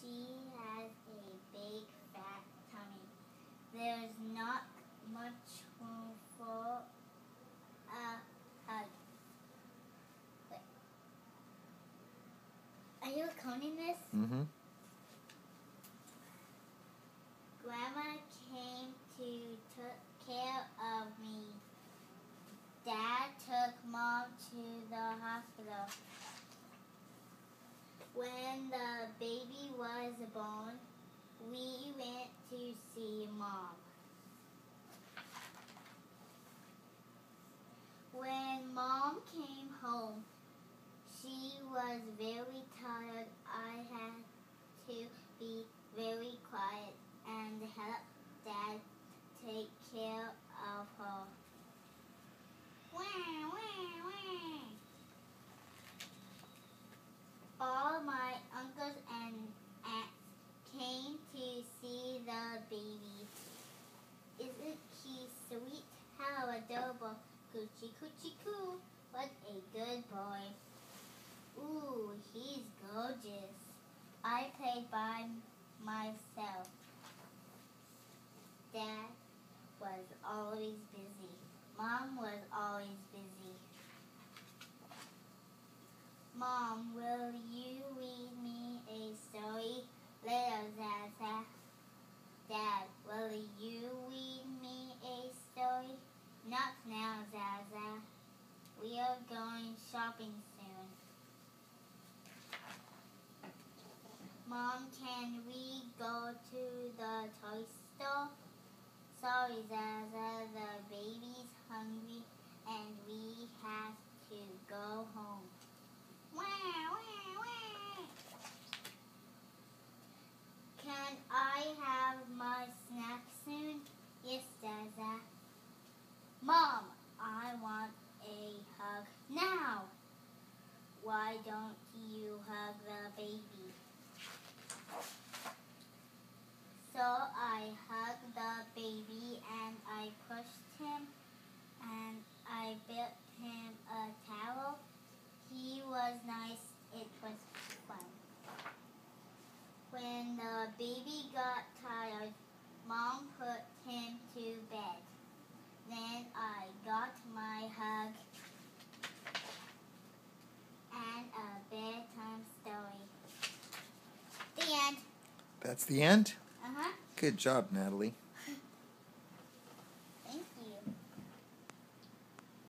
She has a big fat tummy. There's not much room for a hug. Wait. Are you counting this? Mm-hmm. Grandma came to took care of me. Dad took mom to the hospital. When the baby was born, we went to see mom. When mom came home, she was very tired. I had to be very quiet and help dad take care of her. Wah, wah, wah. All my uncles and aunts came to see the baby. Isn't he sweet? How adorable. Coochie coochie coo. What a good boy. Ooh, he's gorgeous. I played by myself. Dad was always busy. Mom was always busy. Mom, will you read me a story? Later, Zaza. Dad, will you read me a story? Not now, Zaza. We are going shopping soon. Mom, can we go to the toy store? Sorry, Zaza, the baby's hungry and we have to go home. Wah, wah, wah. Can I have my snack soon? Yes, Zaza. Mom, I want a hug now. Why don't you hug the baby? So I hugged the baby and I pushed him and I built him a towel. He was nice. It was fun. When the baby got tired, Mom put him to bed. Then I got my hug and a bedtime story. The end. That's the end? Uh huh. Good job, Natalie.